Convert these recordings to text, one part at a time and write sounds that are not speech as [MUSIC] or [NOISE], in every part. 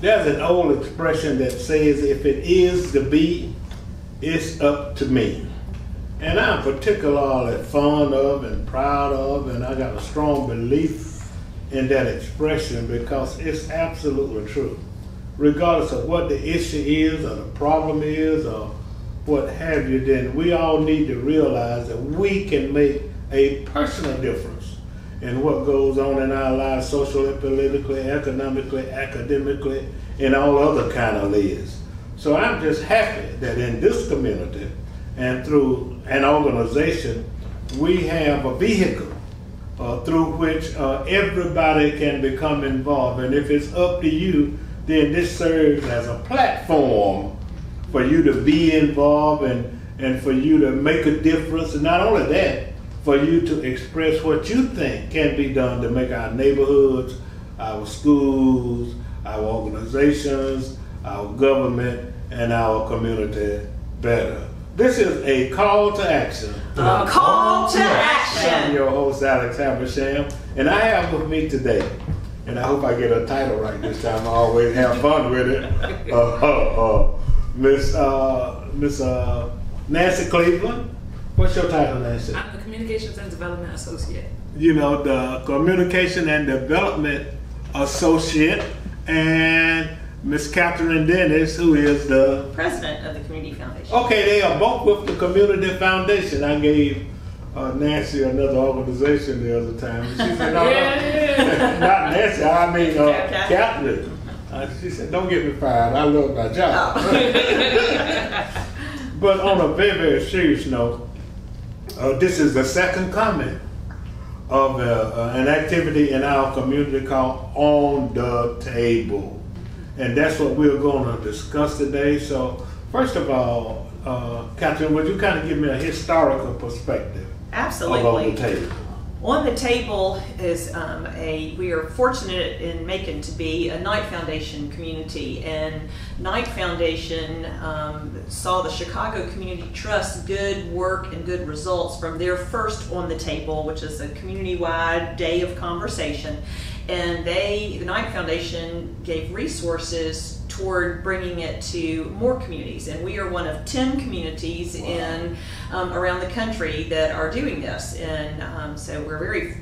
there's an old expression that says, if it is to be, it's up to me. And I'm particularly fond of and proud of, and I got a strong belief in that expression because it's absolutely true. Regardless of what the issue is, or the problem is, or what have you, then we all need to realize that we can make a personal difference in what goes on in our lives socially, politically, economically, academically, and all other kind of ways. So I'm just happy that in this community and through an organization, we have a vehicle uh, through which uh, everybody can become involved. And if it's up to you, then this serves as a platform for you to be involved and, and for you to make a difference. And not only that, for you to express what you think can be done to make our neighborhoods, our schools, our organizations, our government, and our community better. This is a call to action. A call to action. I'm your host, Alex Habersham, and I have with me today, and I hope I get a title right this time. I always have fun with it. Uh, uh, uh, Miss uh, Miss uh, Nancy Cleveland. What's your title, Nancy? I'm the Communications and Development Associate. You know, the Communication and Development Associate, and Miss Katherine Dennis, who is the President of the Community Foundation. Okay, they are both with the Community Foundation. I gave uh, Nancy another organization the other time. and She said, no, no. Yeah. not Nancy, I mean uh, Okay. Katherine. Uh, she said, don't get me fired. I love my job. Oh. [LAUGHS] But on a very, very serious note, uh, this is the second comment of uh, uh, an activity in our community called On the Table. And that's what we're going to discuss today. So, first of all, uh, Katherine, would you kind of give me a historical perspective of On Absolutely. the Table? On the table is um, a, we are fortunate in Macon to be a Knight Foundation community. And Knight Foundation um, saw the Chicago Community Trust good work and good results from their first On the Table, which is a community wide day of conversation. And they, the Knight Foundation, gave resources toward bringing it to more communities. And we are one of 10 communities in um, around the country that are doing this. And um, so we're very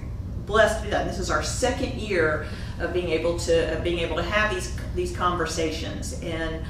blessed to do that. And this is our second year of being able to of being able to have these these conversations. And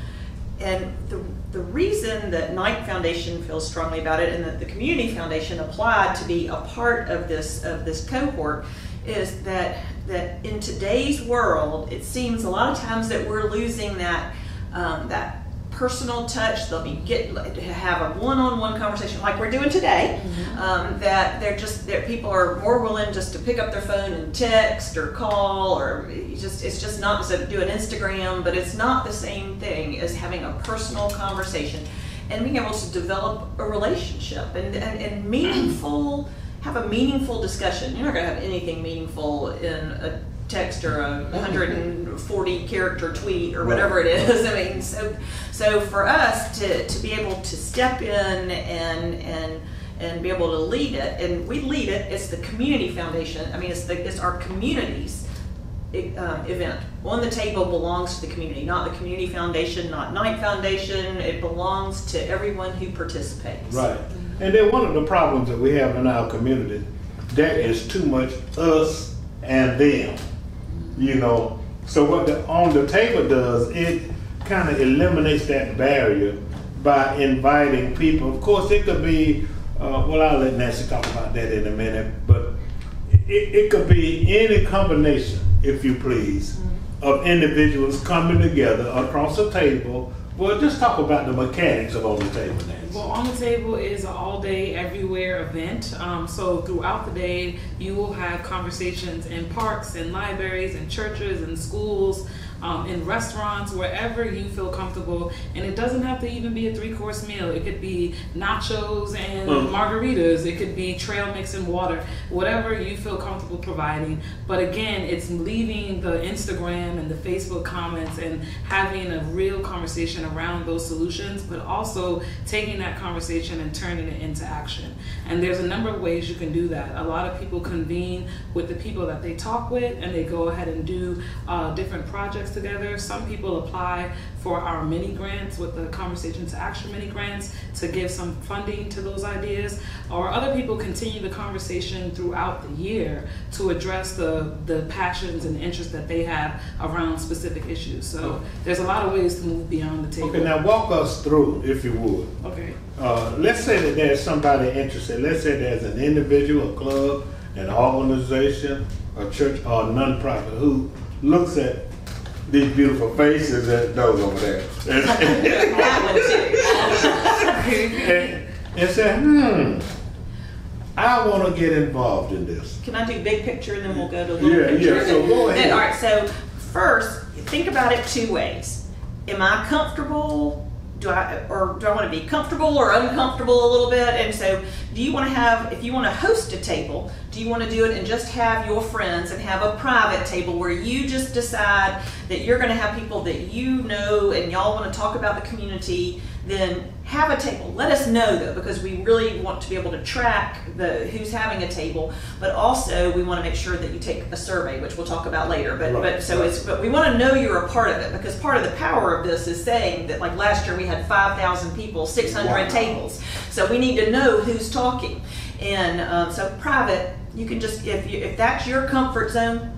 and the, the reason that Knight Foundation feels strongly about it and that the Community Foundation applied to be a part of this of this cohort is that that in today's world, it seems a lot of times that we're losing that um, that personal touch. They'll be get to have a one-on-one conversation like we're doing today. Um, that they're just that people are more willing just to pick up their phone and text or call or just it's just not so do an Instagram, but it's not the same thing as having a personal conversation and being able to develop a relationship and, and, and meaningful have a meaningful discussion. You're not going to have anything meaningful in a text or a 140 character tweet or whatever it is. [LAUGHS] I mean, so so for us to, to be able to step in and and and be able to lead it, and we lead it. It's the community foundation. I mean, it's the it's our communities um, event. On the table belongs to the community, not the community foundation, not Knight Foundation. It belongs to everyone who participates. Right. And then one of the problems that we have in our community, there is too much us and them. You know. So what the on the table does, it kind of eliminates that barrier by inviting people. Of course, it could be. Uh, well, I'll let Nancy talk about that in a minute, but it, it could be any combination, if you please, of individuals coming together across a table. Well, just talk about the mechanics of on the table, Nancy. Well, On the Table is an all day, everywhere event. Um, so throughout the day, you will have conversations in parks and libraries and churches and schools. Um, in restaurants, wherever you feel comfortable, and it doesn't have to even be a three-course meal. It could be nachos and Mm. margaritas. It could be trail mix and water, whatever you feel comfortable providing. But again, it's leaving the Instagram and the Facebook comments and having a real conversation around those solutions, but also taking that conversation and turning it into action. And there's a number of ways you can do that. A lot of people convene with the people that they talk with, and they go ahead and do uh, different projects together. Some people apply for our mini grants with the Conversation to Action mini grants to give some funding to those ideas, or other people continue the conversation throughout the year to address the, the passions and interests that they have around specific issues. So there's a lot of ways to move beyond the table. Okay, now walk us through, if you would. Okay. Uh, let's say that there's somebody interested. Let's say there's an individual, a club, an organization, a church, or a nonprofit who looks at these beautiful faces that those over there That one [LAUGHS] and, and say, hmm, I want to get involved in this. Can I do big picture and then we'll go to little Yeah, picture? yeah, so go ahead. All right, so first, think about it two ways. Am I comfortable? Do I, or do I want to be comfortable or uncomfortable a little bit? And so, do you want to have, if you want to host a table, do you want to do it and just have your friends and have a private table where you just decide that you're going to have people that you know and y'all want to talk about the community? Then have a table. Let us know though, because we really want to be able to track the who's having a table, but also we want to make sure that you take a survey, which we'll talk about later. But Right, but so it's but we want to know you're a part of it because part of the power of this is saying that like last year we had five thousand people, six hundred Wow. tables. So we need to know who's talking, and um, so private. You can just if you if that's your comfort zone,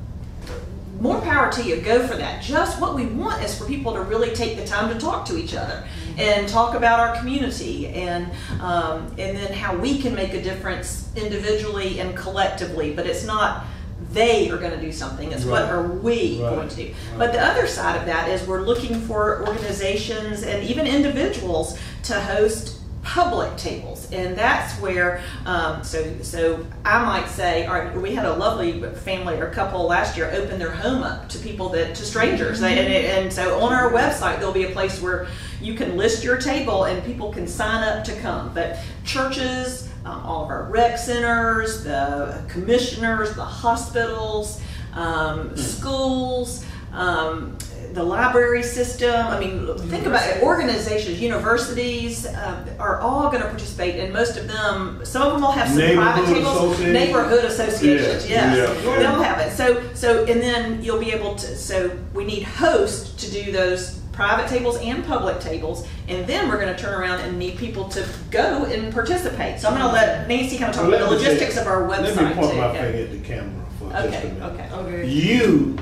more power to you. Go for that. Just what we want is for people to really take the time to talk to each other and talk about our community and um, and then how we can make a difference individually and collectively. But it's not they are going to do something. It's what are we Right. going to do. But the other side of that is we're looking for organizations and even individuals to host public tables and that's where um, so so i might say all right we had a lovely family or couple last year open their home up to people that to strangers. And, and so on our website there'll be a place where you can list your table and people can sign up to come. But churches um, all of our rec centers the commissioners the hospitals um, schools um, the library system. I mean, think about it. Organizations, universities um, are all going to participate, and most of them, some of them will have some private tables. associations. Neighborhood associations, Yeah, yes, yeah, they'll yeah. have it. So, so, and then you'll be able to. So, we need hosts to do those private tables and public tables, and then we're going to turn around and need people to go and participate. So, I'm going to let Nancy kind of talk Well, about the let me say- logistics of our website Let me point too. my Yeah. finger at the camera for just a Okay, minute. okay. Okay. You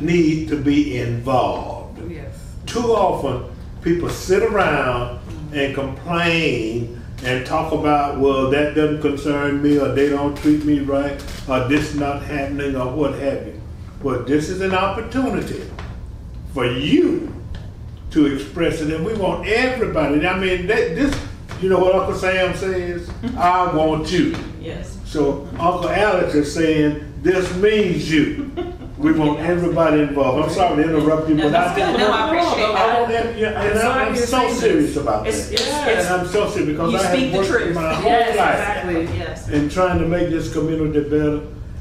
need to be involved. Yes. Too often, people sit around mm-hmm. and complain and talk about, well, that doesn't concern me, or they don't treat me right, or this not happening, or what have you. Well, this is an opportunity for you to express it, and we want everybody. I mean, that, this, you know what Uncle Sam says? Mm-hmm. I want you. Yes. So Uncle Alex is saying this means you. [LAUGHS] We want everybody involved. I'm sorry to interrupt you, No, but I good. No, I appreciate I that. don't have, yeah, and I'm, I'm so serious about It's- that. it's- Yeah. it's- And I'm so serious because I speak have the worked truth. my whole Yes, life exactly. Yes. in trying to make this community better.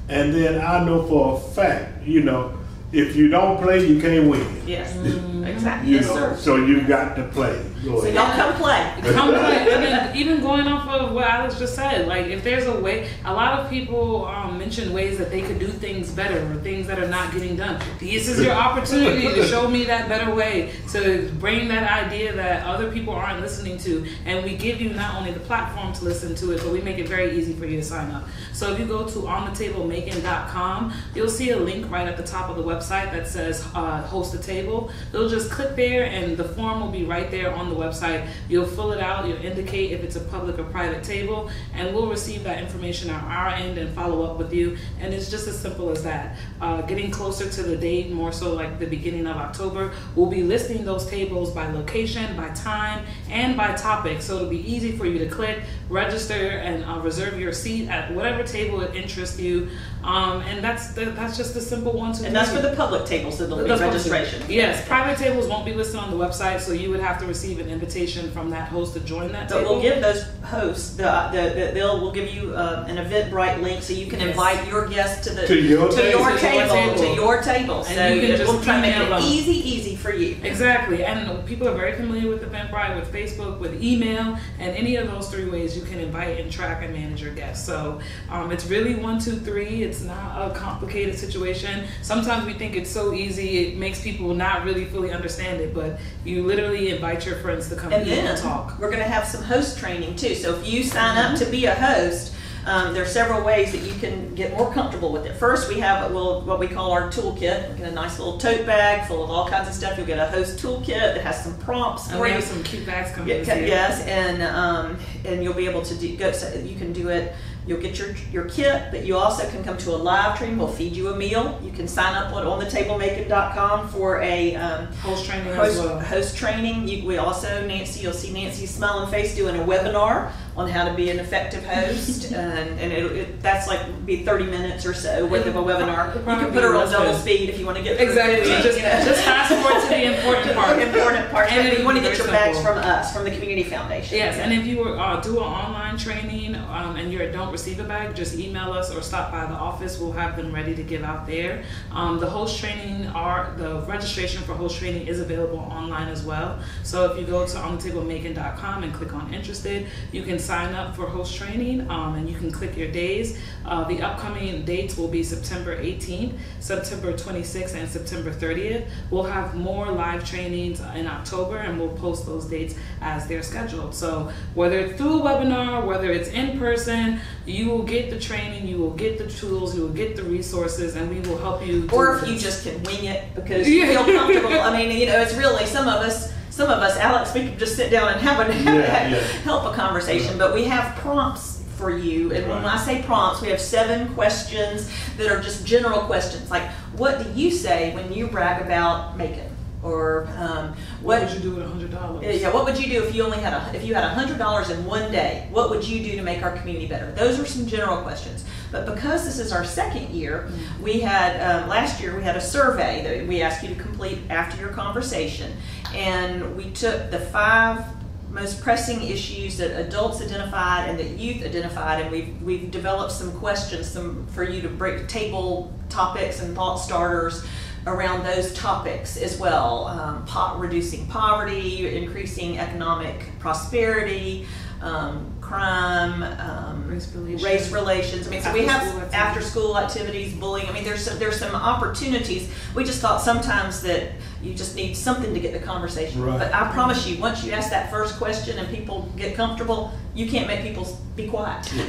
And then I know for a fact, you know, if you don't play, you can't win. Yes. [LAUGHS] Exactly. You Yes, know, sir. so you've got to play. Go So y'all come play. Come play. And then even going off of what Alex just said, like if there's a way, a lot of people um, mention ways that they could do things better or things that are not getting done. This is your opportunity to show me that better way, to bring that idea that other people aren't listening to, and we give you not only the platform to listen to it, but we make it very easy for you to sign up. So if you go to onthetablemacon.com, you'll see a link right at the top of the website that says uh, host a table. You'll just click there, and the form will be right there on the website. You'll fill it out, you'll indicate if it's a public or private table, and we'll receive that information on our end and follow up with you. And it's just as simple as that. Uh, getting closer to the date, more so like the beginning of October, we'll be listing those tables by location, by time, and by topic. So it'll be easy for you to click, register, and uh, reserve your seat at whatever table it interests you. Um, and that's the, that's just a simple one, two, And that's for the public tables, so there'll be registration. Yes, private tables won't be listed on the website, so you would have to receive an invitation from that host to join that But table. we'll give those hosts, the, the, the- they'll, we'll give you uh, an Eventbrite link so you can Yes. invite your guests to the, To your to table. your To your table, table. to your table. And So you can we'll just try to make it them. easy, easy for you. Exactly, and people are very familiar with Eventbrite, with Facebook, with email, and any of those three ways you can invite and track and manage your guests. So um, it's really one, two, three. It's not a complicated situation. Sometimes we think it's so easy, it makes people not really fully understand it, but you literally invite your friends to come And then and talk. we're going to have some host training too. So if you sign up to be a host, um, there are several ways that you can get more comfortable with it. First, we have well, what we call our toolkit. Get a nice little tote bag full of all kinds of stuff. You'll get a host toolkit that has some prompts And for we have some cute bags coming Yeah, yes, and um, and you'll be able to do go. So you can do it. You'll get your your kit, but you also can come to a live training. We'll feed you a meal. You can sign up on onthetablemacon.com for a um, Host training as host, well. host training. You, we also Nancy. You'll see Nancy's smiling face doing a webinar on how to be an effective host, [LAUGHS] and and it, it, that's like be thirty minutes or so worth of a webinar. You can put her on double speed if you want to get Exactly. 15, Just, you just [LAUGHS] fast forward to the important part. [LAUGHS] important part. And but you want to get your very bags from us, from the Community Foundation. Yes, and if you uh, do an online training um, and you don't receive a bag, just email us or stop by the office. We'll have them ready to give out there. Um, the host training are the registration for host training is available online as well. So if you go to onthetablemacon.com and click on interested, you can sign up for host training um, and you can click your days. Uh, the upcoming dates will be September 18th, September 26th, and September 30th. We'll have more live trainings in October and we'll post those dates as they're scheduled. So whether it's through a webinar, whether it's in person, you will get the training, you will get the tools, you will get the resources, and we will help you. Or if you just can wing it because you [LAUGHS] feel comfortable. I mean, you know, it's really some of us. Some of us, Alex, we can just sit down and have a [LAUGHS] Yeah, yeah. help a conversation, but we have prompts for you. And when I say prompts, we have seven questions that are just general questions, like what do you say when you brag about making? or um, what what would you do with a hundred dollars? Yeah, yeah, what would you do if you only had a if you had a hundred dollars in one day? What would you do to make our community better? Those are some general questions. But because this is our second year, we had um, last year we had a survey that we asked you to complete after your conversation, and we took the five most pressing issues that adults identified and that youth identified, and we've we've developed some questions some for you to break table topics and thought starters around those topics as well. Um, reducing poverty, increasing economic prosperity, um, crime, um, Race relations. race relations. I mean, so we have After-school activities. after school activities, bullying. I mean, there's some, there's some opportunities. We just thought sometimes that you just need something to get the conversation. Right. But I promise you, once you ask that first question and people get comfortable, you can't make people be quiet. [LAUGHS]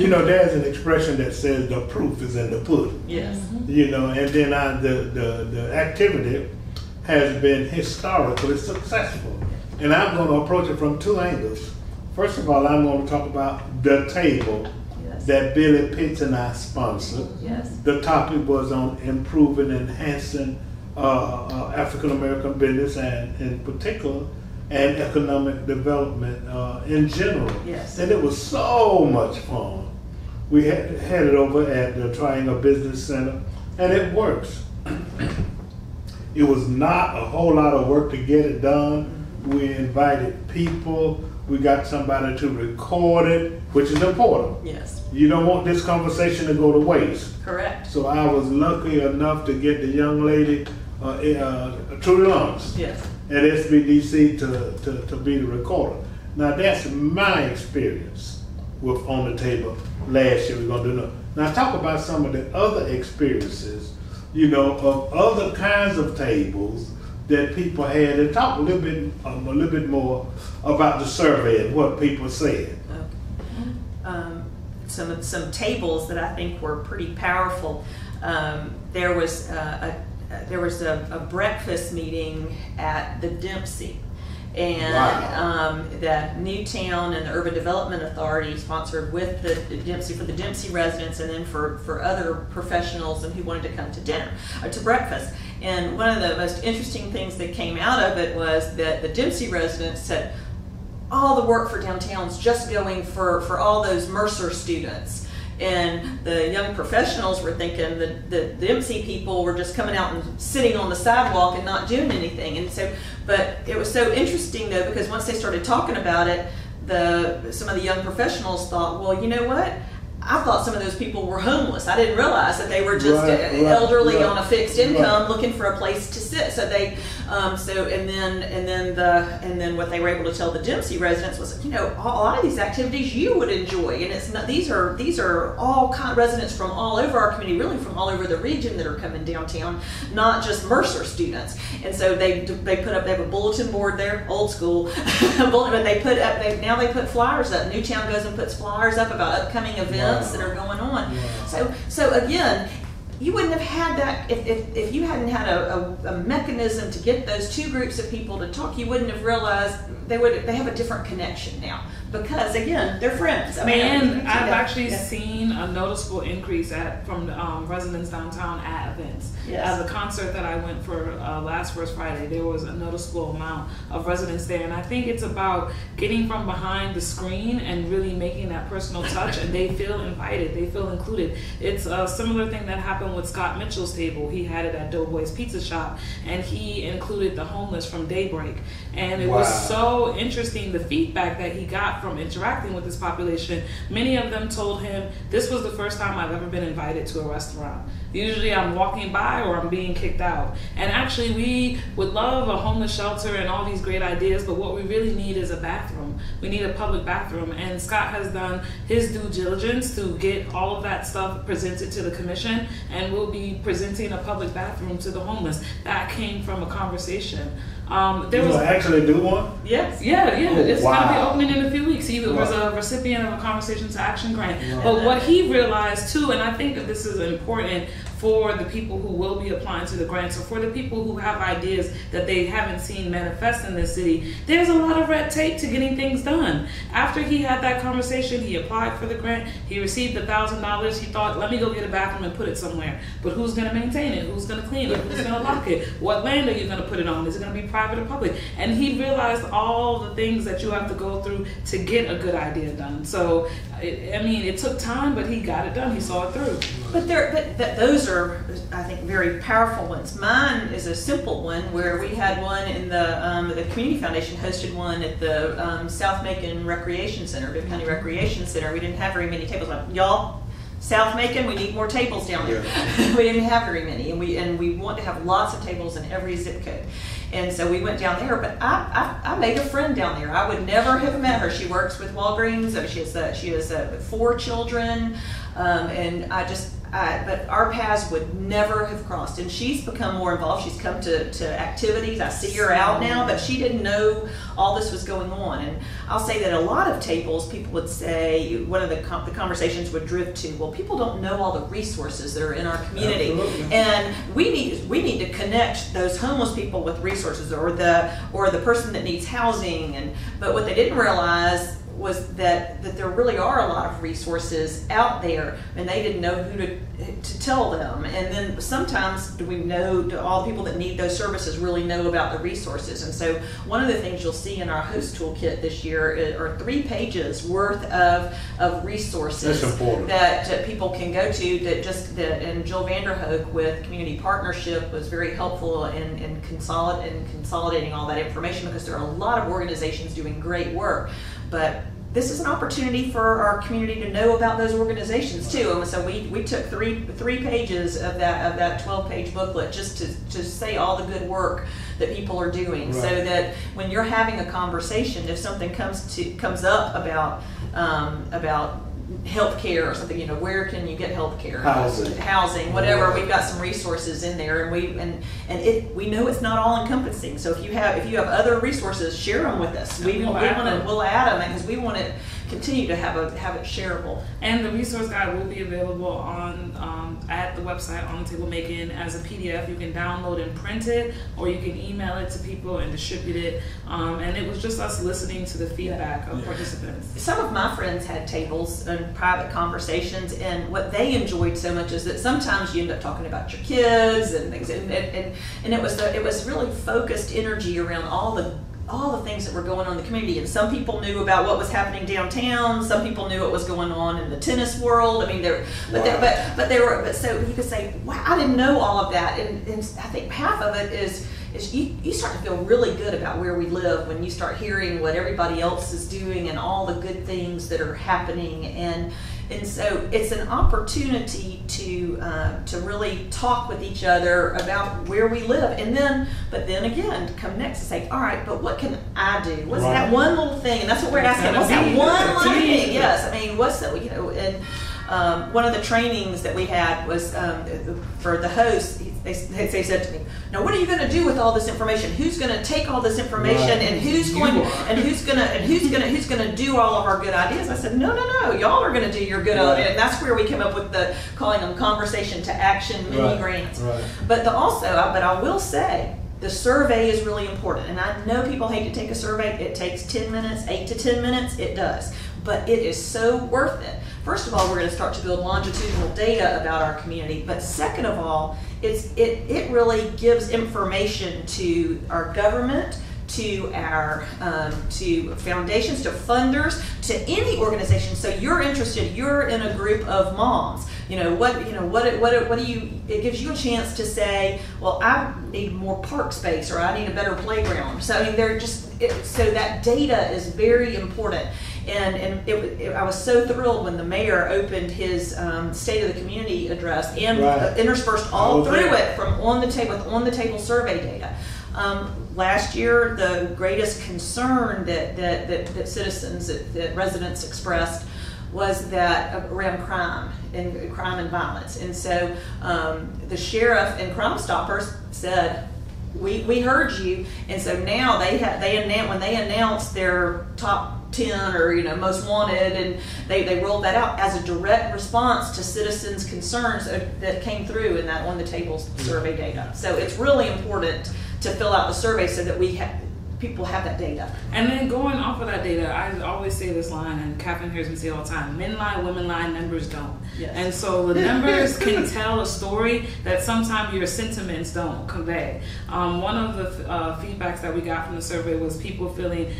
You know, there's an expression that says the proof is in the pudding. yes. You know, and then I, the, the, the activity has been historically successful. And I'm going to approach it from two angles. First of all, I'm going to talk about the table Yes. that Billy Pitts and I sponsored. Yes. The topic was on improving, and enhancing uh, uh, African American business and, in particular, and economic development uh, in general. Yes. And it was so much fun. We had, had it over at the Triangle Business Center, and it works. it was not a whole lot of work to get it done. We invited people. We got somebody to record it, which is important. Yes. You don't want this conversation to go to waste. Correct. So I was lucky enough to get the young lady, uh, uh, Trudy Lawrence, Yes. at SBDC to, to, to be the recorder. Now that's my experience with On the Table last year. We're gonna do no. Now talk about some of the other experiences, you know, of other kinds of tables that people had, and talk a little bit, um, a little bit more about the survey and what people said. um, some some tables that I think were pretty powerful. Um, there was uh, a, a there was a, a breakfast meeting at the Dempsey, and Wow. um, that Newtown and the Urban Development Authority sponsored with the, the Dempsey for the Dempsey residents, and then for for other professionals and who wanted to come to dinner or to breakfast. And one of the most interesting things that came out of it was that the Dempsey residents said, all the work for downtown's just going for, for all those Mercer students. And the young professionals were thinking that the, the MC people were just coming out and sitting on the sidewalk and not doing anything. And so, but it was so interesting though, because once they started talking about it, the, some of the young professionals thought, well, you know what? I thought some of those people were homeless. I didn't realize that they were just Right, elderly right, on a fixed income, right. looking for a place to sit. So they, um, so and then and then the and then what they were able to tell the Dempsey residents was, you know, a lot of these activities you would enjoy, and it's not. These are these are all kind of residents from all over our community, really from all over the region that are coming downtown, not just Mercer students. And so they they put up they have a bulletin board there, old school, bulletin, [LAUGHS] but they put up they now they put flyers up. Newtown goes and puts flyers up about upcoming events Wow. that are going on. Wow. So so again. You wouldn't have had that if, if, if you hadn't had a, a, a mechanism to get those two groups of people to talk. You wouldn't have realized they would they have a different connection now because again they're friends. I mean, and I've yeah, actually yeah. seen a noticeable increase at from the, um, residents downtown at events. Yes. At the concert that I went for uh, last first Friday, there was a noticeable amount of residents there, and I think it's about getting from behind the screen and really making that personal touch, and they feel invited, they feel included. It's a similar thing that happened with Scott Mitchell's table. He had it at Doughboy's Pizza Shop, and he included the homeless from Daybreak, and it was Wow. so so interesting the feedback that he got from interacting with this population. Many of them told him this was the first time I've ever been invited to a restaurant. Usually I'm walking by or I'm being kicked out. And actually, we would love a homeless shelter and all these great ideas, but what we really need is a bathroom. We need a public bathroom. And Scott has done his due diligence to get all of that stuff presented to the commission, and we'll be presenting a public bathroom to the homeless. That came from a conversation. Um, there You was actually do one? yes. yeah, yeah, Oh, it's gonna be opening in a few weeks. He was Wow. a recipient of a Conversation to Action grant. Wow. But what he realized too, and I think that this is important for the people who will be applying to the grants, or for the people who have ideas that they haven't seen manifest in this city, there's a lot of red tape to getting things done. After he had that conversation, he applied for the grant. He received a thousand dollars. He thought, let me go get a bathroom and put it somewhere. But who's gonna maintain it? Who's gonna clean it? Who's gonna lock it? What land are you gonna put it on? Is it gonna be private or public? And he realized all the things that you have to go through to get a good idea done. So, I I mean, it took time, but he got it done. He saw it through. But there, but, but those are, I think, very powerful ones. Mine is a simple one where we had one in the um, the community foundation hosted one at the um, South Macon Recreation Center, Bibb County Recreation Center. We didn't have very many tables. Like, Y'all, South Macon, we need more tables down there. [LAUGHS] we didn't have very many, and we and we want to have lots of tables in every zip code. And so we went down there, but I, I, I made a friend down there. I would never have met her. She works with Walgreens. She has uh, she has uh, four children, um, and I just I, but our paths would never have crossed. And she's become more involved. She's come to, to activities. I see her out now, but she didn't know all this was going on. And I'll say that a lot of tables, people would say one of the com- the conversations would drift to, well, people don't know all the resources that are in our community, Absolutely. and we need we need to connect those homeless people with resources, or the or the person that needs housing. And but what they didn't realize was that that there really are a lot of resources out there, and they didn't know who to to tell them. And then sometimes do we know do all the people that need those services really know about the resources? And so one of the things you'll see in our host toolkit this year are three pages worth of of resources that uh, people can go to that just that and Jill Vanderhoek with community partnership was very helpful in, in consolid in consolidating all that information because there are a lot of organizations doing great work but this is an opportunity for our community to know about those organizations too. And so we, we took three three pages of that of that 12 page booklet just to, to say all the good work that people are doing. So that when you're having a conversation if something comes to comes up about um, about healthcare or something you know where can you get healthcare? Housing. housing whatever we've got some resources in there and we and and it we know it's not all encompassing so if you have if you have other resources share them with us. We, we We'll want to we'll add them because we want to continue to have a have it shareable And the resource guide will be available on um, at the website on the table Macon as a PDF. You can download and print it, or you can email it to people and distribute it. Um, and it was just us listening to the feedback of Yeah. participants. some of my friends had tables and private conversations and what they enjoyed so much is that sometimes you end up talking about your kids and things and, and, and, and it was the, it was really focused energy around all the all the things that were going on in the community. And some people knew about what was happening downtown. Some people knew what was going on in the tennis world. I mean there but there, Wow. but but they were but so you could say wow i didn't know all of that. And, and i think half of it is is you, you start to feel really good about where we live when you start hearing what everybody else is doing and all the good things that are happening. And And so it's an opportunity to uh, to really talk with each other about where we live, and then, but then again, come next and say, all right, but what can I do? What's Right. that one little thing? And that's what we're asking. What's that one little thing? Yes, I mean, what's that? You know, and um, one of the trainings that we had was um, for the host. They, they, said to me, "Now, what are you going to do with all this information? Who's going to take all this information, Right. and who's going and who's going to and who's going to who's going to do all of our good ideas?" I said, "No, no, no. Y'all are going to do your good Right. idea." And that's where we came up with the calling them conversation to action mini Right, grants. But the, also, but I will say, the survey is really important. And I know people hate to take a survey. It takes 10 minutes, 8 to 10 minutes. It does. But it is so worth it. First of all, we're going to start to build longitudinal data about our community. But second of all, it's, it, it really gives information to our government, to our um, to foundations, to funders, to any organization. So you're interested. You're in a group of moms. You know what? You know what? What? What do you? It gives you a chance to say, well, I need more park space, or I need a better playground. So I mean, they're just it, so that data is very important. And, and it, it, I was so thrilled when the mayor opened his um, State of the Community address and Right. interspersed all was through it from on the table with on the table survey data. Um, last year, the greatest concern that that, that, that citizens, that, that residents expressed was that around crime and crime and violence. And so um, the sheriff and Crime Stoppers said, we, we heard you, and so now they have they announce when they announced their top ten or you know most wanted, and they, they rolled that out as a direct response to citizens' concerns that that came through in that on the table survey data. So it's really important to fill out the survey so that we have people have that data. And then going off of that data, I always say this line, and Katherine hears me say it all the time: men lie, women lie, numbers don't. Yes. And so the numbers [LAUGHS] can tell a story that sometimes your sentiments don't convey. Um, one of the uh, feedbacks that we got from the survey was people feeling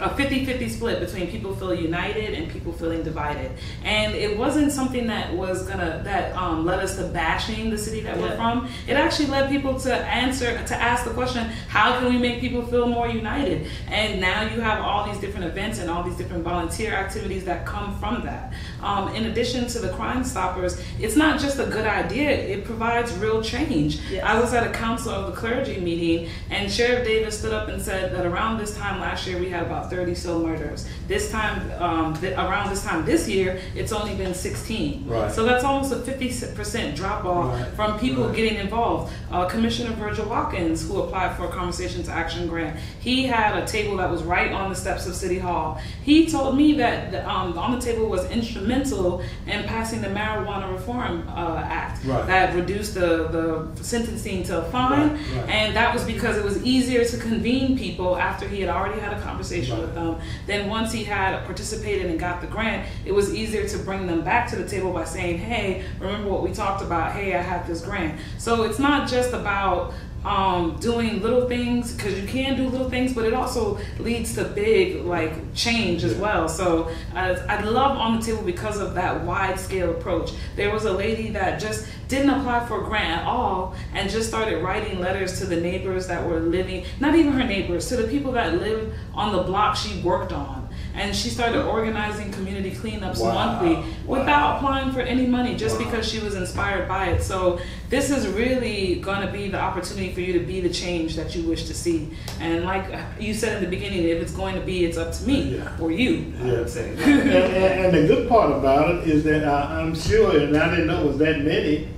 a 50-50 split between people feeling united and people feeling divided. And it wasn't something that was gonna that um, led us to bashing the city that we're from. It actually led people to answer to ask the question how can we make people feel more united? And now you have all these different events and all these different volunteer activities that come from that. Um, in addition to the crime stoppers it's not just a good idea. It provides real change. Yes. i was at a council of the clergy meeting and sheriff davis stood up and said that around this time last year we had about 30 still murders this time um, th- around this time this year it's only been 16 Right. so that's almost a 50% drop off Right. from people Right. getting involved. Uh, Commissioner Virgil Watkins, who applied for a Conversation to Action grant, he had a table that was right on the steps of City Hall. He told me that the, um, on the table was instrumental in passing the Marijuana Reform uh, Act that reduced the, the sentencing to a fine, and that was because it was easier to convene people after he had already had a conversation with them. Then once he had participated and got the grant, it was easier to bring them back to the table by saying, "Hey, remember what we talked about? Hey, I have this grant." So it's not just about um, doing little things because you can do little things, but it also leads to big like change as well. So uh, I love on the table because of that wide scale approach. There was a lady that just didn't apply for a grant at all and just started writing letters to the neighbors that were living, not even her neighbors, to the people that lived on the block she worked on. And she started organizing community cleanups Wow. monthly Wow. without applying for any money just Wow. because she was inspired by it. So this is really going to be the opportunity for you to be the change that you wish to see. And like you said in the beginning, if it's going to be, it's up to me Yeah. or you. I Yeah. would say. and, and, and the good part about it is that I, I'm sure, and I didn't know it was that many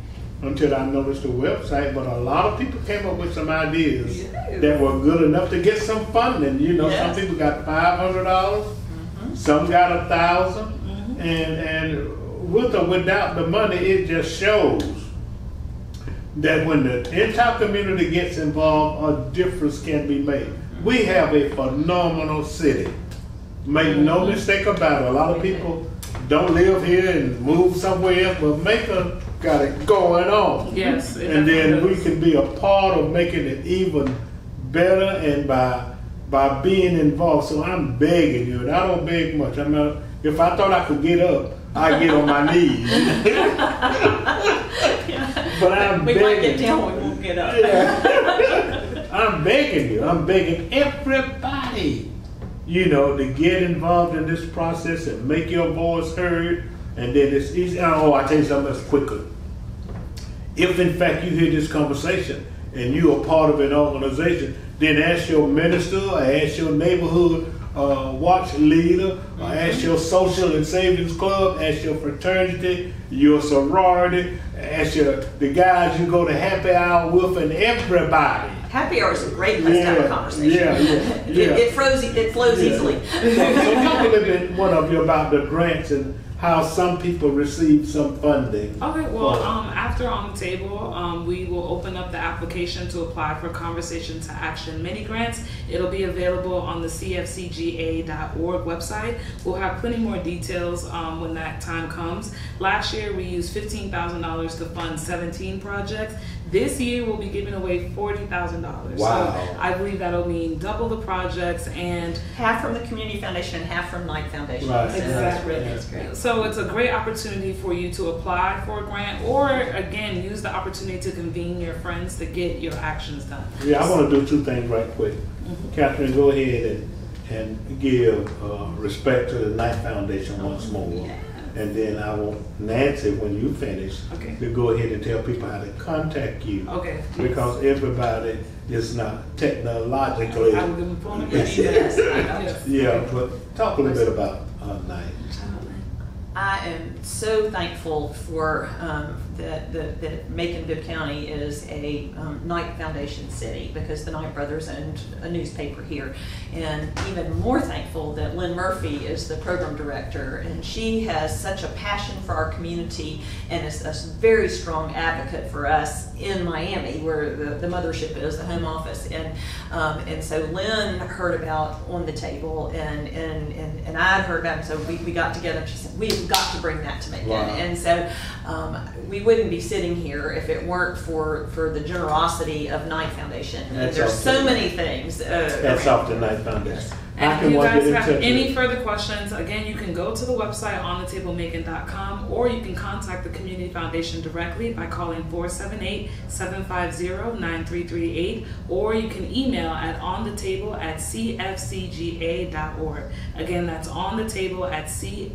until I noticed the website, but a lot of people came up with some ideas Yes. that were good enough to get some funding. You know, Yes. some people got five hundred dollars, some got a 1000 and and with or without the money, it just shows that when the entire community gets involved, a difference can be made. We have a phenomenal city. Make no mistake about it. A lot of people don't live here and move somewhere else, but Macon got it going on. Yes, and then we can be a part of making it even better and by by being involved. So I'm begging you, and I don't beg much. I mean, if I thought I could get up, I get on my knees. [LAUGHS] but I'm we begging. might get down, we won't get up. Yeah. I'm begging you. I'm begging everybody, you know, to get involved in this process and make your voice heard And then it's easy. Oh, I tell you something else quickly. If in fact you hear this conversation and you are part of an organization, then ask your minister or ask your neighborhood uh, watch leader or ask your social and savings club, ask your fraternity, your sorority, ask your the guys you go to happy hour with, and everybody. Happy hour is a great place to have a conversation. yeah, yeah, [LAUGHS] It, yeah. it flows, it flows Yeah. easily. So, so talk a little bit, one of you, about the grants and how some people receive some funding. Okay, well, um, after on the table, um, we will open up the application to apply for Conversation to Action mini grants. It'll be available on the cfcga.org website. We'll have plenty more details um, when that time comes. Last year, we used $15,000 to fund 17 projects. This year, we'll be giving away $40,000. Wow. So I believe that'll mean double the projects and Half from the Community Foundation and half from Knight Foundation. Right. So that's Exactly. really, that's great. So it's a great opportunity for you to apply for a grant or again use the opportunity to convene your friends to get your actions done. Yeah, I want to do two things right quick. Mm-hmm. Katherine, go ahead and, and give uh, respect to the Knight Foundation once more. Yeah. And then I want Nancy, when you finish, Okay. to go ahead and tell people how to contact you. Okay. Because everybody is not technologically, I will give them a phone number. Yes, Yes. yeah, but talk a little bit about uh, Knight. I am so thankful for um, that, that, that Macon Bibb County is a um, Knight Foundation city because the Knight brothers owned a newspaper here. And even more thankful that Lynn Murphy is the program director and she has such a passion for our community and is a very strong advocate for us in Miami where the, the mothership is, the home office. And, um, and so Lynn heard about On the Table and, and, and, and I'd heard about it. So we, we got together and she said, we've got to bring that to Macon. Wow. And so um, we wouldn't be sitting here if it weren't for, for the generosity of Knight Foundation. That's There's so many things. Uh, That's off the Knight Foundation. How And if you guys have any further questions, again, you can go to the website on thetablemacon.com or you can contact the Community Foundation directly by calling 478-750-9338 or you can email at onthetable at cfcga.org. Again, that's on the table at cfcga.org.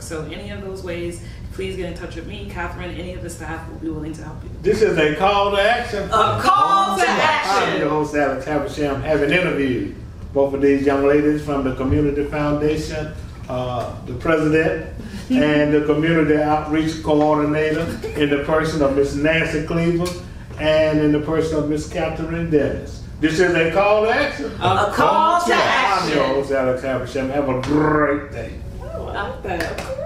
So any of those ways, please get in touch with me, Katherine, any of the staff will be willing to help you. This is a call to action. A call to action. I'm your host, Alex Habersham, having interviewed both of these young ladies from the Community Foundation, uh, the president [LAUGHS] and the community outreach coordinator in the person of Miss Nancy Cleveland and in the person of Miss Katherine Dennis. This is a call to action. A call to action. I'm your host, Alex Habersham. Have a great day. I like that.